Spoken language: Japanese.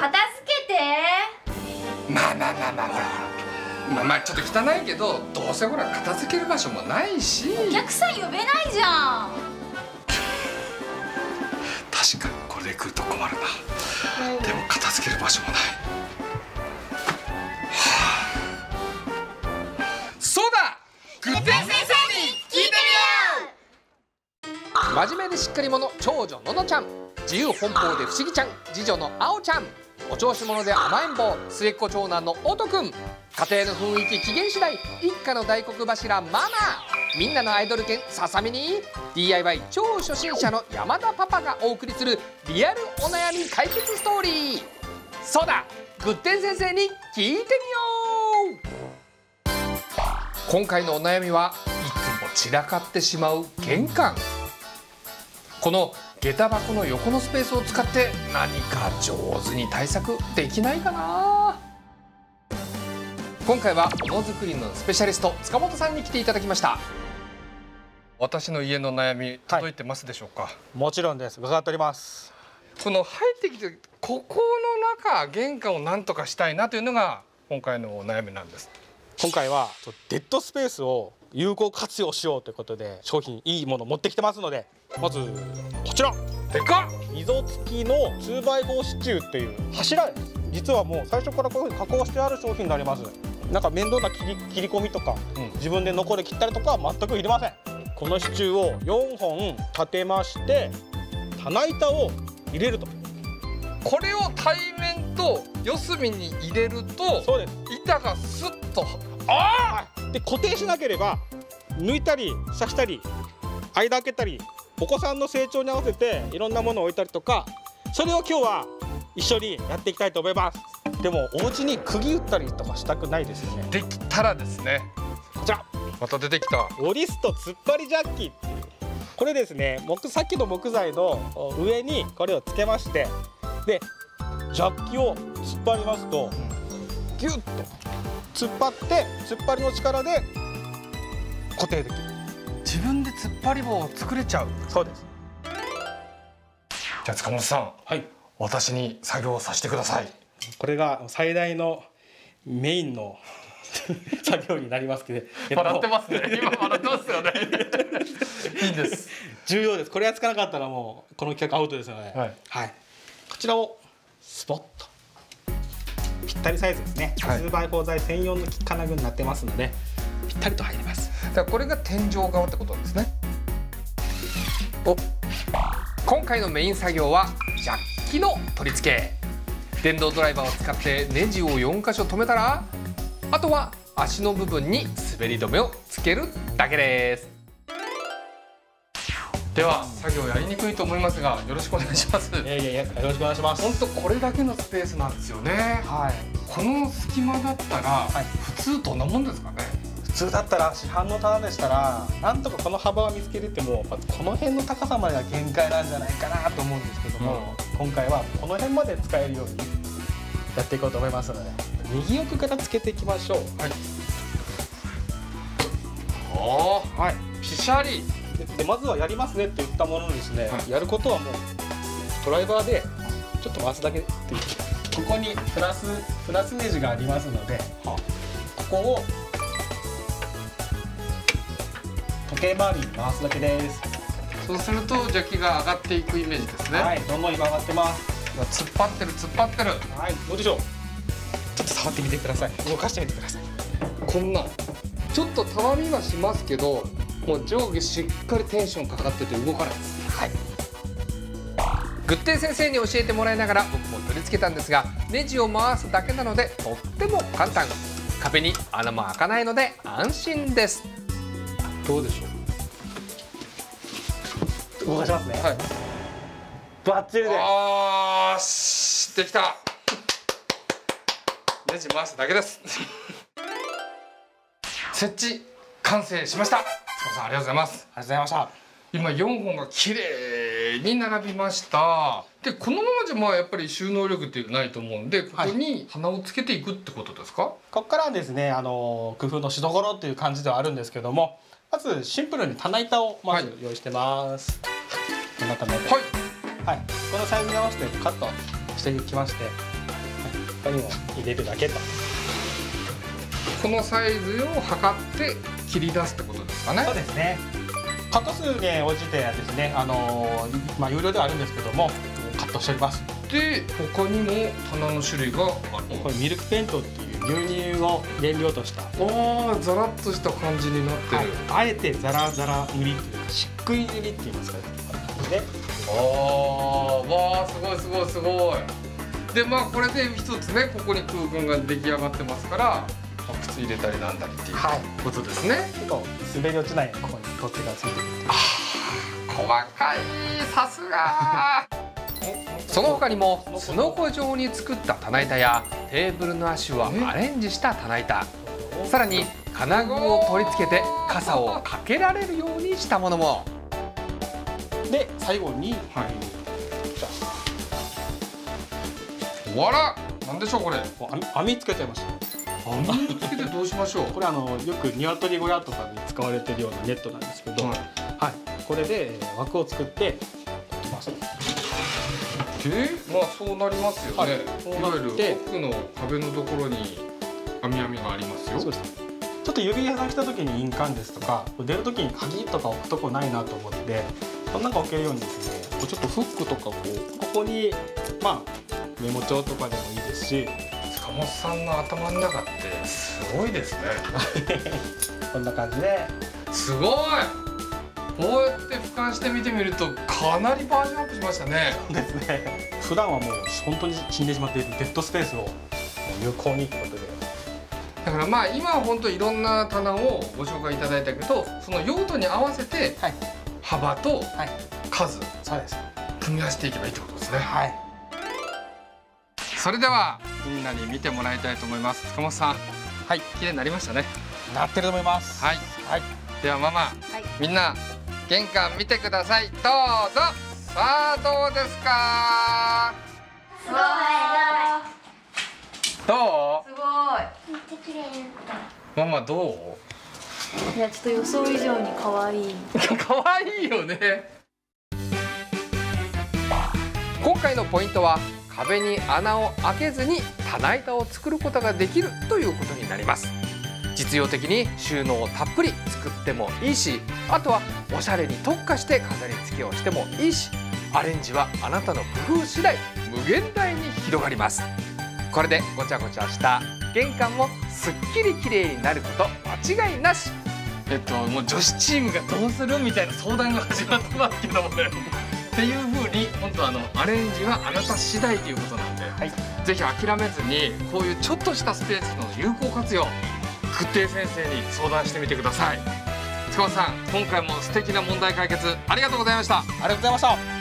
片付けて。まあまあまあまあほらまあまあちょっと汚いけどどうせほら片付ける場所もないし。お客さん呼べないじゃん。確かにこれで来ると困るな。でも片付ける場所もない、はあ、そうだ。グッデン先生に聞いて真面目でしっかり者長女ののちゃん。自由奔放で不思議ちゃん。次女のあおちゃんお調子者で甘えん坊末っ子長男のおとくん。家庭の雰囲気機嫌次第一家の大黒柱ママ。みんなのアイドル犬ささみに。DIY 超初心者の山田パパがお送りするリアルお悩み解決ストーリー。そうだグッデン先生に聞いてみよう。今回のお悩みはいつも散らかってしまう玄関。この下駄箱の横のスペースを使って何か上手に対策できないかな？今回はものづくりのスペシャリスト塚本さんに来ていただきました。私の家の悩み届いてますでしょうか、もちろんです。伺っております。この入ってきてここの中玄関をなんとかしたいなというのが今回のお悩みなんです。今回はデッドスペースを有効活用しようということで商品いいもの持ってきてますのでまずこちら。でかっ。溝付きの 2x4 支柱っていう柱。です実はもう最初からこういうふうに加工してある商品になります。なんか面倒な切り切り込みとか、うん。自分で残り切ったりとかは全くいりません。この支柱を4本立てまして棚板を入れると。これを対面と四隅に入れるとそうです。板がスッとあで固定しなければ抜いたり刺したり間開けたりお子さんの成長に合わせていろんなものを置いたりとかそれを今日は一緒にやっていきたいと思います。でもお家に釘打ったりとかしたくないですよね。ーできたらですね。こちらまた出てきた。オリスト突っ張りジャッキこれですね木さっきの木材の上にこれをつけましてでジャッキを突っ張りますとギュッと突っ張って突っ張りの力で固定できる。自分で突っ張り棒を作れちゃう。そうです。じゃあ塚本さんはい。私に作業をさせてください。これが最大のメインの 作業になりますけど、えっと笑ってますね。今笑ってますよね。いいんです。重要です。これがつかなかったらもうこの企画アウトですので、はい。こちらをスポッとぴったりサイズですね、はい。2x4 材専用の金具になってますのでぴったりと入ります。だからこれが天井側ってことですね。お。今回のメイン作業はジャッキの取り付け。電動ドライバーを使ってネジを4箇所止めたらあとは足の部分に滑り止めをつけるだけですでは作業やりにくいと思いますがよろしくお願いします。いやいやいやよろしくお願いします。本当これだけのスペースなんですよね。はい。この隙間だったらい。普通どんなもんですかね？普通だったら市販の棚でしたらなんとかこの幅は見つけれてもこの辺の高さまでが限界なんじゃないかなと思うんですけども、今回はこの辺まで使えるようにやっていこうと思いますので右奥からつけていきましょう。はい。おー。はいピシャリででまずはやりますねって言ったもののですね、はい。やることはもうドライバーでちょっと回すだけっていうここにプラスプラスネジがありますので、ここを時計回りに回すだけです、そうすると邪気が上がっていくイメージですね、はいどんどん今上がってます。突っ張ってる突っ張ってる。はい。どうでしょう？ちょっと触ってみてください。動かしてみてください。こんなちょっとたわみはしますけどもう上下しっかりテンションかかってて動かないです。はい。グッデン先生に教えてもらいながら僕も取り付けたんですがネジを回すだけなのでとっても簡単。壁に穴も開かないので安心です。どうでしょ動かしますね。うはい。バッチリです。あーしできた。ネジ回すだけです。設置完成しましたさんありがとうございます。ありがとうございました。今4本が綺麗に並びました。でこのままじゃまあやっぱり収納力っていうのないと思うんでここに花をつけていくってことですか、ここからはですねあの工夫のしどころっていう感じではあるんですけどもまずシンプルに棚板をまず用意してます、こんな棚板はい。はい、このサイズに合わせてカットしていきましてこにも入れるだけとこのサイズを測って切り出すってことですかね。そうですね。カット数に応じてですねあのーまあ有料ではあるんですけどもカットしております。で他にも棚の種類がある。これミルクペントっていう牛乳を原料とした、ああザラッとした感じになってる、はい、あえてザラザラ塗りというかしっくい塗りって言いますかね。こんな感じでああわあすごいすごいすごい。でまあこれで一つねここに空間が出来上がってますから、入れたりなんだりっていうはい。ことですね、結構滑り落ちないここに取っ手がついてる。細かいさすが。その他にもすのこ状に作った棚板やテーブルの足をアレンジした棚板。さらに金具を取り付けて傘をかけられるようにしたものも。で最後に、はい。わらなんでしょうこれ。網つけちゃいました網つけてどうしましょうこれあのよく鶏小屋とかに使われてるようなネットなんですけど、ははい。い、これでえー枠を作って取ってます。でまあそうなりますよね、はい。い、わゆる奥の壁のところに網網がありますよ。そうです。ちょっと指が来た時に印鑑ですとか出る時に鍵とか置くとこないなと思ってこんなんか置けるようにですねちょっとフックとかこうここにまあメモ帳とかでもいいですし塚本さんの頭の中ってすごいですね。こんな感じで。すごい。こうやって俯瞰して見てみるとかなりバージョンアップしましたね。ですね。普段はもう本当に死んでしまっているデッドスペースを有効にということで。だからまあ今は本当いろんな棚をご紹介いただいたけどその用途に合わせてはい。幅とはい。数組み合わせていけばいいってことですね。はい。それではみんなに見てもらいたいと思います。塚本さん。はい綺麗になりましたね。なってると思います。はい。はい。ではママ、みんな玄関見てください。どうぞ。さあどうですか？すごい。どすごめっちゃ綺麗になっうママどいいやちょっと予想以上に可愛い。う 可愛いよね。今回のポイントは壁に穴を開けずに棚板を作ることができるということになります。実用的に収納をたっぷり作ってもいいしあとはおしゃれに特化して飾り付けをしてもいいしアレンジはあなたの工夫次第無限大に広がります。これでごちゃごちゃした玄関もすっきり綺麗になること間違いなし。えっともう女子チームがどうするみたいな相談が始まってますけどもねっていう風に本当あのアレンジはあなた次第ということなんで、はい。ぜひ諦めずにこういうちょっとしたスペースの有効活用屈亭先生に相談してみてください。塚本さん今回も素敵な問題解決ありがとうございました。ありがとうございました